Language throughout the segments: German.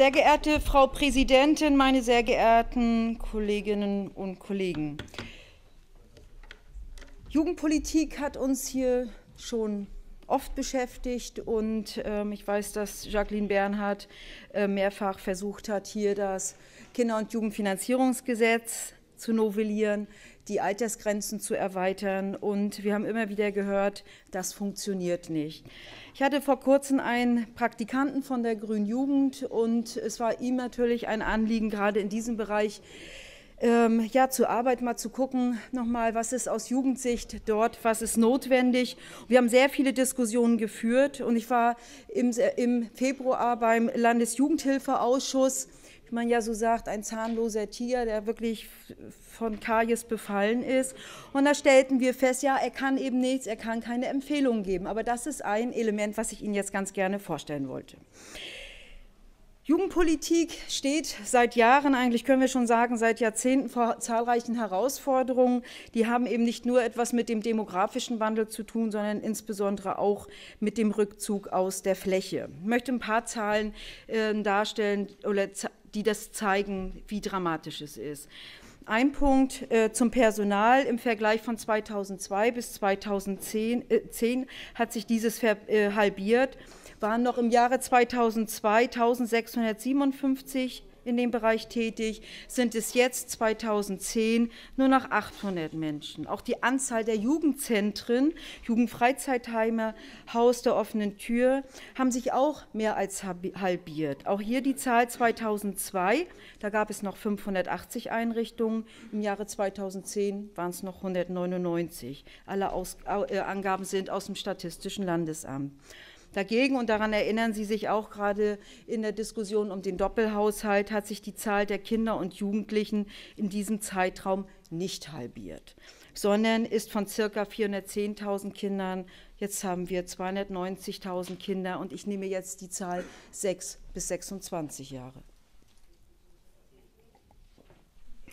Sehr geehrte Frau Präsidentin, meine sehr geehrten Kolleginnen und Kollegen. Jugendpolitik hat uns hier schon oft beschäftigt und ähm, ich weiß, dass Jacqueline Bernhardt äh, mehrfach versucht hat, hier das Kinder- und Jugendfinanzierungsgesetz zu novellieren, die Altersgrenzen zu erweitern und wir haben immer wieder gehört, das funktioniert nicht. Ich hatte vor kurzem einen Praktikanten von der Grünen Jugend und es war ihm natürlich ein Anliegen, gerade in diesem Bereich ähm, ja, zur Arbeit mal zu gucken, nochmal, was ist aus Jugendsicht dort, was ist notwendig. Wir haben sehr viele Diskussionen geführt und ich war im, im Februar beim Landesjugendhilfeausschuss, wie man ja so sagt, ein zahnloser Tiger, der wirklich von Karies befallen ist. Und da stellten wir fest, ja, er kann eben nichts, er kann keine Empfehlungen geben. Aber das ist ein Element, was ich Ihnen jetzt ganz gerne vorstellen wollte. Jugendpolitik steht seit Jahren, eigentlich können wir schon sagen, seit Jahrzehnten vor zahlreichen Herausforderungen. Die haben eben nicht nur etwas mit dem demografischen Wandel zu tun, sondern insbesondere auch mit dem Rückzug aus der Fläche. Ich möchte ein paar Zahlen äh, darstellen, die das zeigen, wie dramatisch es ist. Ein Punkt äh, zum Personal. Im Vergleich von 2002 bis 2010 äh, hat sich dieses äh, halbiert waren noch im Jahre 2002 1657 in dem Bereich tätig, sind es jetzt 2010 nur noch 800 Menschen. Auch die Anzahl der Jugendzentren, Jugendfreizeitheime, Haus der offenen Tür haben sich auch mehr als halbiert. Auch hier die Zahl 2002, da gab es noch 580 Einrichtungen, im Jahre 2010 waren es noch 199. Alle Aus äh, Angaben sind aus dem Statistischen Landesamt dagegen. Und daran erinnern Sie sich auch gerade in der Diskussion um den Doppelhaushalt, hat sich die Zahl der Kinder und Jugendlichen in diesem Zeitraum nicht halbiert, sondern ist von circa 410.000 Kindern, jetzt haben wir 290.000 Kinder und ich nehme jetzt die Zahl 6 bis 26 Jahre.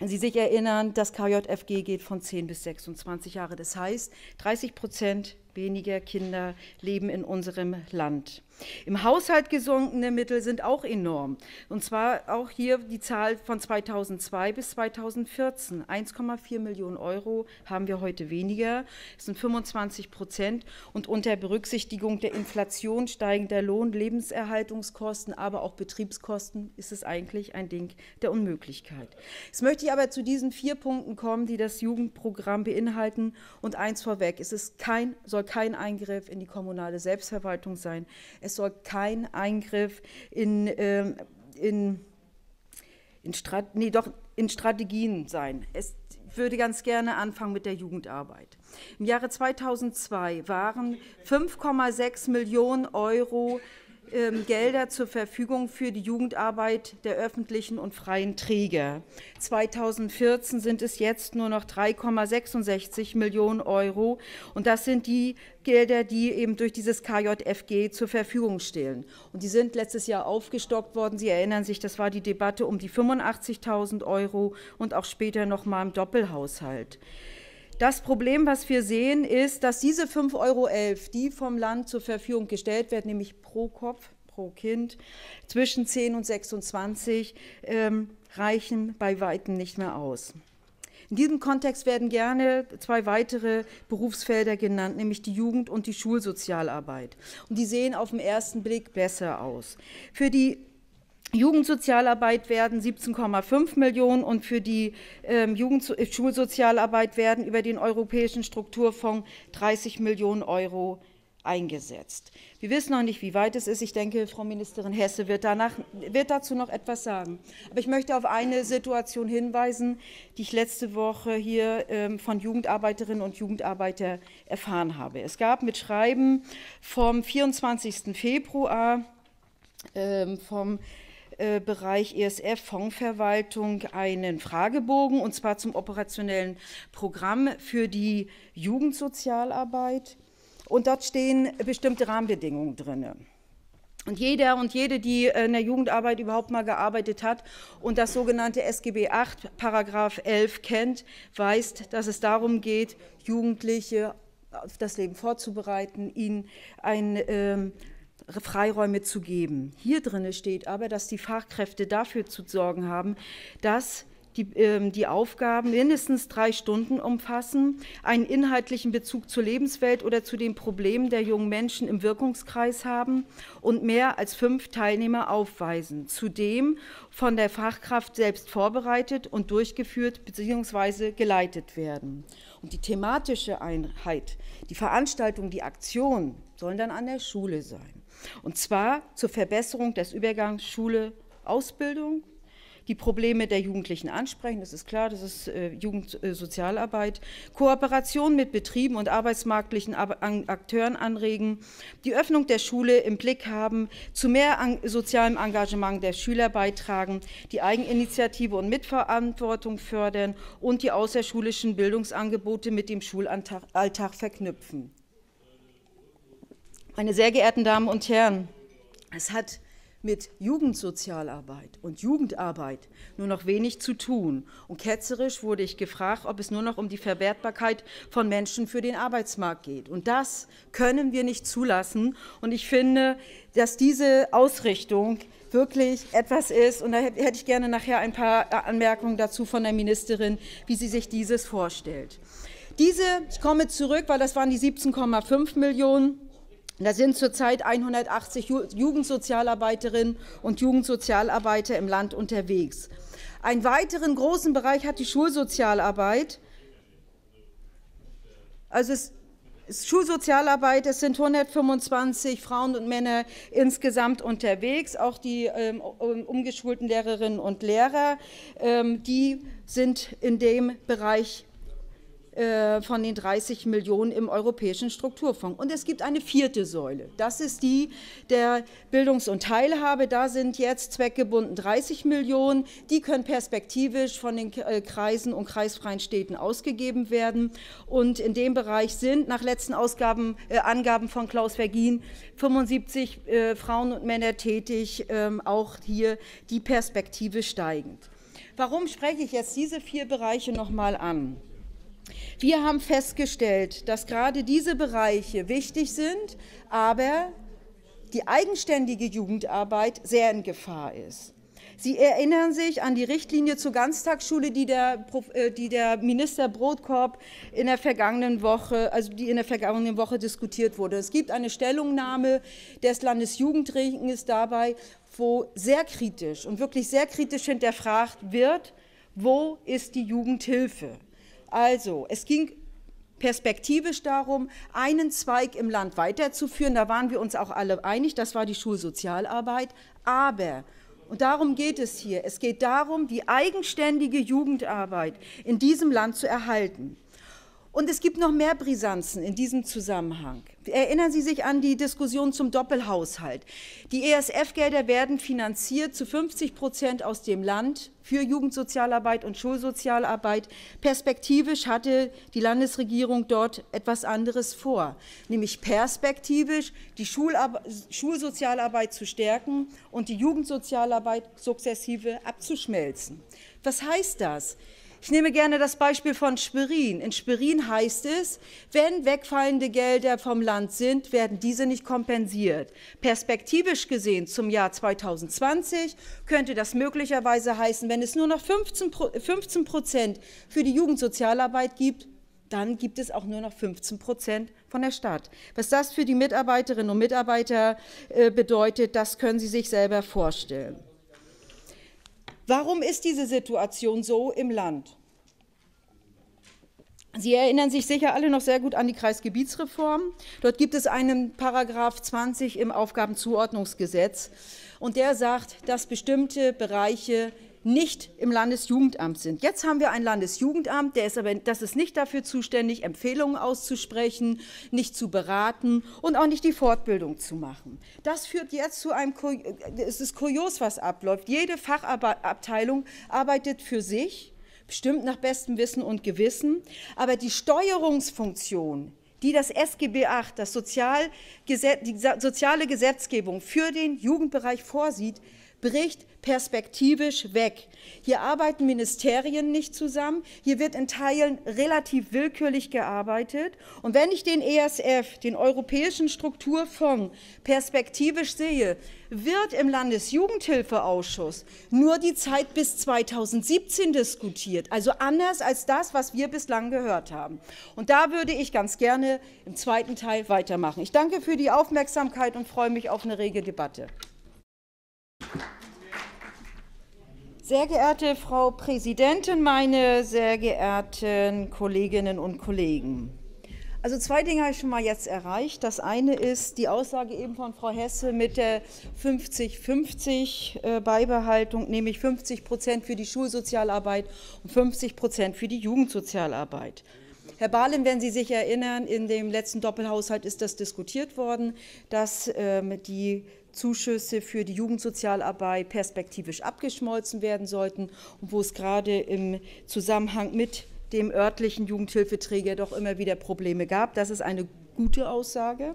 Sie sich erinnern, das KJFG geht von 10 bis 26 Jahre. Das heißt, 30 Prozent weniger Kinder leben in unserem Land. Im Haushalt gesunkene Mittel sind auch enorm. Und zwar auch hier die Zahl von 2002 bis 2014. 1,4 Millionen Euro haben wir heute weniger. Das sind 25 Prozent. Und unter Berücksichtigung der Inflation, steigender Lohn, Lebenserhaltungskosten, aber auch Betriebskosten ist es eigentlich ein Ding der Unmöglichkeit. Jetzt möchte ich aber zu diesen vier Punkten kommen, die das Jugendprogramm beinhalten. Und eins vorweg, es ist kein, soll kein Eingriff in die kommunale Selbstverwaltung sein. Es soll kein Eingriff in, äh, in, in, Strat nee, doch, in Strategien sein. Es würde ganz gerne anfangen mit der Jugendarbeit. Im Jahre 2002 waren 5,6 Millionen Euro ähm, Gelder zur Verfügung für die Jugendarbeit der öffentlichen und freien Träger. 2014 sind es jetzt nur noch 3,66 Millionen Euro. Und das sind die Gelder, die eben durch dieses KJFG zur Verfügung stehen. Und die sind letztes Jahr aufgestockt worden. Sie erinnern sich, das war die Debatte um die 85.000 Euro und auch später noch mal im Doppelhaushalt. Das Problem, was wir sehen, ist, dass diese 5,11 Euro, die vom Land zur Verfügung gestellt werden, nämlich pro Kopf, pro Kind, zwischen 10 und 26, ähm, reichen bei weitem nicht mehr aus. In diesem Kontext werden gerne zwei weitere Berufsfelder genannt, nämlich die Jugend- und die Schulsozialarbeit. Und die sehen auf den ersten Blick besser aus. Für die Jugendsozialarbeit werden 17,5 Millionen und für die ähm, Jugend äh, Schulsozialarbeit werden über den Europäischen Strukturfonds 30 Millionen Euro eingesetzt. Wir wissen noch nicht, wie weit es ist. Ich denke, Frau Ministerin Hesse wird, danach, wird dazu noch etwas sagen. Aber ich möchte auf eine Situation hinweisen, die ich letzte Woche hier ähm, von Jugendarbeiterinnen und Jugendarbeitern erfahren habe. Es gab mit Schreiben vom 24. Februar ähm, vom äh, Bereich ESF Fondsverwaltung einen Fragebogen und zwar zum operationellen Programm für die Jugendsozialarbeit und dort stehen bestimmte Rahmenbedingungen drin. Und jeder und jede, die in der Jugendarbeit überhaupt mal gearbeitet hat und das sogenannte SGB 8, Paragraph 11 kennt, weiß, dass es darum geht, Jugendliche auf das Leben vorzubereiten, ihnen ein ähm, Freiräume zu geben. Hier drin steht aber, dass die Fachkräfte dafür zu sorgen haben, dass die, äh, die Aufgaben mindestens drei Stunden umfassen, einen inhaltlichen Bezug zur Lebenswelt oder zu den Problemen der jungen Menschen im Wirkungskreis haben und mehr als fünf Teilnehmer aufweisen. Zudem von der Fachkraft selbst vorbereitet und durchgeführt bzw. geleitet werden. Und die thematische Einheit, die Veranstaltung, die Aktion sollen dann an der Schule sein. Und zwar zur Verbesserung des Übergangs Schule-Ausbildung die Probleme der Jugendlichen ansprechen, das ist klar, das ist äh, Jugendsozialarbeit, Kooperation mit Betrieben und arbeitsmarktlichen Akteuren anregen, die Öffnung der Schule im Blick haben, zu mehr an, sozialem Engagement der Schüler beitragen, die Eigeninitiative und Mitverantwortung fördern und die außerschulischen Bildungsangebote mit dem Schulalltag verknüpfen. Meine sehr geehrten Damen und Herren, es hat mit Jugendsozialarbeit und Jugendarbeit nur noch wenig zu tun. Und ketzerisch wurde ich gefragt, ob es nur noch um die Verwertbarkeit von Menschen für den Arbeitsmarkt geht. Und das können wir nicht zulassen. Und ich finde, dass diese Ausrichtung wirklich etwas ist, und da hätte ich gerne nachher ein paar Anmerkungen dazu von der Ministerin, wie sie sich dieses vorstellt. Diese, ich komme zurück, weil das waren die 17,5 Millionen, da sind zurzeit 180 Jugendsozialarbeiterinnen und Jugendsozialarbeiter im Land unterwegs. Einen weiteren großen Bereich hat die Schulsozialarbeit. Also es Schulsozialarbeit, es sind 125 Frauen und Männer insgesamt unterwegs, auch die ähm, umgeschulten Lehrerinnen und Lehrer, ähm, die sind in dem Bereich äh, von den 30 Millionen im Europäischen Strukturfonds. Und es gibt eine vierte Säule. Das ist die der Bildungs- und Teilhabe. Da sind jetzt zweckgebunden 30 Millionen. Die können perspektivisch von den äh, Kreisen und kreisfreien Städten ausgegeben werden. Und in dem Bereich sind nach letzten Ausgaben, äh, Angaben von Klaus Vergien 75 äh, Frauen und Männer tätig, ähm, auch hier die Perspektive steigend. Warum spreche ich jetzt diese vier Bereiche nochmal an? Wir haben festgestellt, dass gerade diese Bereiche wichtig sind, aber die eigenständige Jugendarbeit sehr in Gefahr ist. Sie erinnern sich an die Richtlinie zur Ganztagsschule, die der, äh, die der Minister Brotkorb in der vergangenen Woche, also die in der vergangenen Woche diskutiert wurde. Es gibt eine Stellungnahme des Landesjugendrings dabei, wo sehr kritisch und wirklich sehr kritisch hinterfragt wird, wo ist die Jugendhilfe? Also, es ging perspektivisch darum, einen Zweig im Land weiterzuführen. Da waren wir uns auch alle einig, das war die Schulsozialarbeit. Aber, und darum geht es hier, es geht darum, die eigenständige Jugendarbeit in diesem Land zu erhalten. Und es gibt noch mehr Brisanzen in diesem Zusammenhang. Erinnern Sie sich an die Diskussion zum Doppelhaushalt. Die ESF-Gelder werden finanziert zu 50 Prozent aus dem Land für Jugendsozialarbeit und Schulsozialarbeit. Perspektivisch hatte die Landesregierung dort etwas anderes vor, nämlich perspektivisch die Schulsozialarbeit zu stärken und die Jugendsozialarbeit sukzessive abzuschmelzen. Was heißt das? Ich nehme gerne das Beispiel von Schwerin. In Schwerin heißt es, wenn wegfallende Gelder vom Land sind, werden diese nicht kompensiert. Perspektivisch gesehen zum Jahr 2020 könnte das möglicherweise heißen, wenn es nur noch 15 Prozent für die Jugendsozialarbeit gibt, dann gibt es auch nur noch 15 Prozent von der Stadt. Was das für die Mitarbeiterinnen und Mitarbeiter äh, bedeutet, das können Sie sich selber vorstellen. Warum ist diese Situation so im Land? Sie erinnern sich sicher alle noch sehr gut an die Kreisgebietsreform. Dort gibt es einen Paragraph 20 im Aufgabenzuordnungsgesetz und der sagt, dass bestimmte Bereiche nicht im Landesjugendamt sind. Jetzt haben wir ein Landesjugendamt, der ist aber, das ist nicht dafür zuständig, Empfehlungen auszusprechen, nicht zu beraten und auch nicht die Fortbildung zu machen. Das führt jetzt zu einem, es ist kurios, was abläuft. Jede Fachabteilung arbeitet für sich, bestimmt nach bestem Wissen und Gewissen, aber die Steuerungsfunktion, die das SGB VIII, das Sozial, die soziale Gesetzgebung für den Jugendbereich vorsieht, bricht perspektivisch weg. Hier arbeiten Ministerien nicht zusammen, hier wird in Teilen relativ willkürlich gearbeitet. Und wenn ich den ESF, den Europäischen Strukturfonds, perspektivisch sehe, wird im Landesjugendhilfeausschuss nur die Zeit bis 2017 diskutiert, also anders als das, was wir bislang gehört haben. Und da würde ich ganz gerne im zweiten Teil weitermachen. Ich danke für die Aufmerksamkeit und freue mich auf eine rege Debatte. Sehr geehrte Frau Präsidentin, meine sehr geehrten Kolleginnen und Kollegen. Also zwei Dinge habe ich schon mal jetzt erreicht. Das eine ist die Aussage eben von Frau Hesse mit der 50-50 Beibehaltung, nämlich 50 Prozent für die Schulsozialarbeit und 50 Prozent für die Jugendsozialarbeit. Herr Bahlen, wenn Sie sich erinnern, in dem letzten Doppelhaushalt ist das diskutiert worden, dass ähm, die Zuschüsse für die Jugendsozialarbeit perspektivisch abgeschmolzen werden sollten und wo es gerade im Zusammenhang mit dem örtlichen Jugendhilfeträger doch immer wieder Probleme gab. Das ist eine gute Aussage.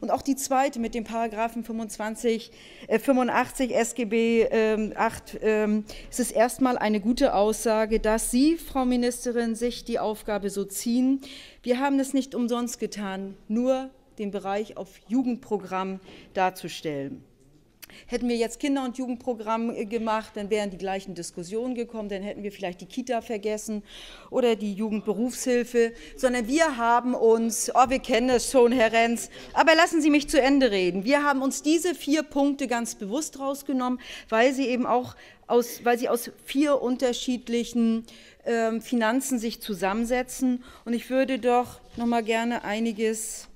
Und auch die zweite mit dem Paragraphen 25, äh, 85 SGB äh, 8 äh, ist es erstmal eine gute Aussage, dass Sie, Frau Ministerin, sich die Aufgabe so ziehen. Wir haben es nicht umsonst getan, nur den Bereich auf Jugendprogramm darzustellen. Hätten wir jetzt Kinder- und Jugendprogramm äh, gemacht, dann wären die gleichen Diskussionen gekommen, dann hätten wir vielleicht die Kita vergessen oder die Jugendberufshilfe, sondern wir haben uns, oh, wir kennen es schon, Herr Renz, aber lassen Sie mich zu Ende reden. Wir haben uns diese vier Punkte ganz bewusst rausgenommen, weil sie eben auch aus, weil sie aus vier unterschiedlichen äh, Finanzen sich zusammensetzen. Und ich würde doch noch mal gerne einiges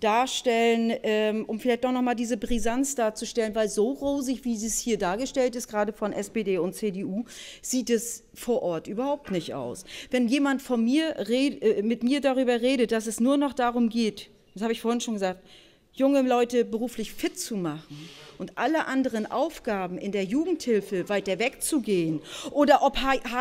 darstellen, ähm, um vielleicht doch nochmal diese Brisanz darzustellen, weil so rosig, wie es hier dargestellt ist, gerade von SPD und CDU, sieht es vor Ort überhaupt nicht aus. Wenn jemand von mir red, äh, mit mir darüber redet, dass es nur noch darum geht, das habe ich vorhin schon gesagt, junge Leute beruflich fit zu machen, und alle anderen Aufgaben in der Jugendhilfe weiter wegzugehen oder ob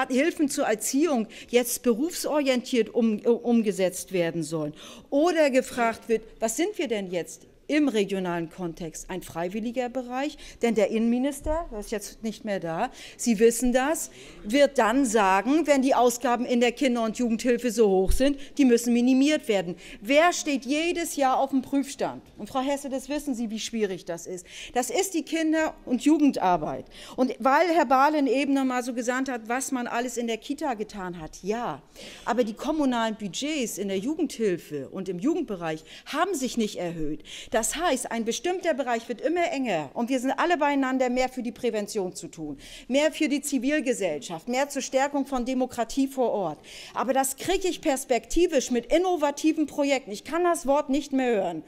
Hilfen zur Erziehung jetzt berufsorientiert um, umgesetzt werden sollen oder gefragt wird, was sind wir denn jetzt? Im regionalen Kontext ein freiwilliger Bereich, denn der Innenminister, der ist jetzt nicht mehr da, Sie wissen das, wird dann sagen, wenn die Ausgaben in der Kinder- und Jugendhilfe so hoch sind, die müssen minimiert werden. Wer steht jedes Jahr auf dem Prüfstand? Und Frau Hesse, das wissen Sie, wie schwierig das ist. Das ist die Kinder- und Jugendarbeit. Und weil Herr Bahlen eben noch mal so gesagt hat, was man alles in der Kita getan hat, ja, aber die kommunalen Budgets in der Jugendhilfe und im Jugendbereich haben sich nicht erhöht. Das heißt, ein bestimmter Bereich wird immer enger und wir sind alle beieinander, mehr für die Prävention zu tun, mehr für die Zivilgesellschaft, mehr zur Stärkung von Demokratie vor Ort. Aber das kriege ich perspektivisch mit innovativen Projekten. Ich kann das Wort nicht mehr hören.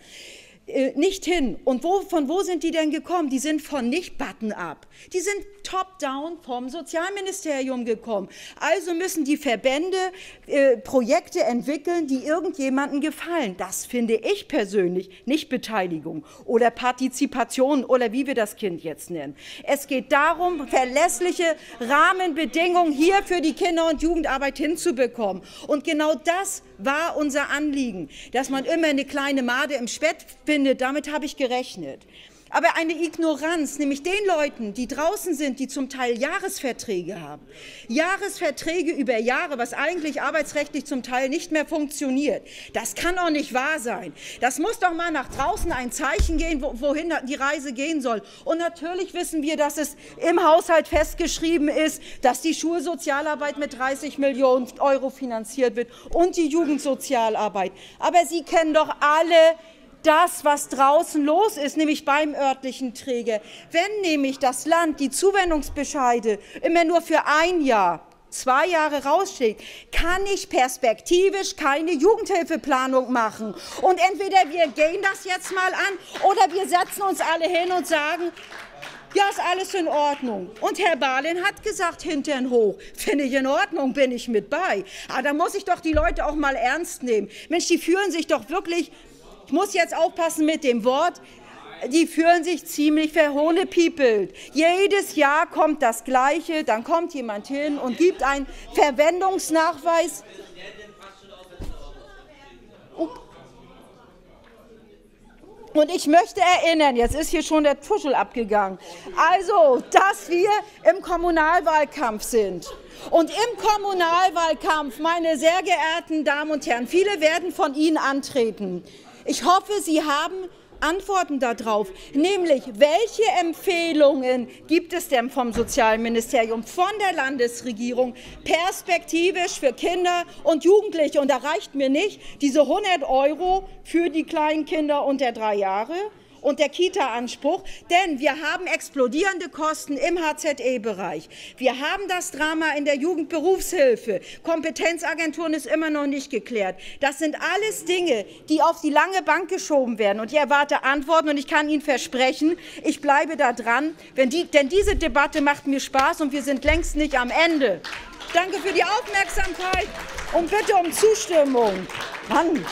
Äh, nicht hin. Und wo, von wo sind die denn gekommen? Die sind von nicht button-up. Die sind top-down vom Sozialministerium gekommen. Also müssen die Verbände äh, Projekte entwickeln, die irgendjemandem gefallen. Das finde ich persönlich nicht Beteiligung oder Partizipation oder wie wir das Kind jetzt nennen. Es geht darum, verlässliche Rahmenbedingungen hier für die Kinder- und Jugendarbeit hinzubekommen. Und genau das war unser Anliegen, dass man immer eine kleine Made im Spett findet. Damit habe ich gerechnet aber eine Ignoranz, nämlich den Leuten, die draußen sind, die zum Teil Jahresverträge haben. Jahresverträge über Jahre, was eigentlich arbeitsrechtlich zum Teil nicht mehr funktioniert. Das kann doch nicht wahr sein. Das muss doch mal nach draußen ein Zeichen gehen, wohin die Reise gehen soll. Und natürlich wissen wir, dass es im Haushalt festgeschrieben ist, dass die Schulsozialarbeit mit 30 Millionen Euro finanziert wird und die Jugendsozialarbeit. Aber Sie kennen doch alle das, was draußen los ist, nämlich beim örtlichen Träger. Wenn nämlich das Land die Zuwendungsbescheide immer nur für ein Jahr zwei Jahre raussteht, kann ich perspektivisch keine Jugendhilfeplanung machen. Und entweder wir gehen das jetzt mal an oder wir setzen uns alle hin und sagen, ja, ist alles in Ordnung. Und Herr Bahlen hat gesagt, hintern hoch. Finde ich in Ordnung, bin ich mit bei. Aber da muss ich doch die Leute auch mal ernst nehmen. Mensch, die fühlen sich doch wirklich ich muss jetzt aufpassen mit dem Wort, die fühlen sich ziemlich verhohnepiepelt. Jedes Jahr kommt das Gleiche, dann kommt jemand hin und gibt einen Verwendungsnachweis. Und ich möchte erinnern, jetzt ist hier schon der Tuschel abgegangen, also, dass wir im Kommunalwahlkampf sind. Und im Kommunalwahlkampf, meine sehr geehrten Damen und Herren, viele werden von Ihnen antreten. Ich hoffe, Sie haben Antworten darauf, nämlich welche Empfehlungen gibt es denn vom Sozialministerium, von der Landesregierung perspektivisch für Kinder und Jugendliche? Und da reicht mir nicht diese 100 Euro für die kleinen Kinder unter drei Jahre, und der Kita-Anspruch, denn wir haben explodierende Kosten im HZE-Bereich. Wir haben das Drama in der Jugendberufshilfe. Kompetenzagenturen ist immer noch nicht geklärt. Das sind alles Dinge, die auf die lange Bank geschoben werden. Und ich erwarte Antworten und ich kann Ihnen versprechen, ich bleibe da dran, die, denn diese Debatte macht mir Spaß und wir sind längst nicht am Ende. Danke für die Aufmerksamkeit und bitte um Zustimmung. Mann.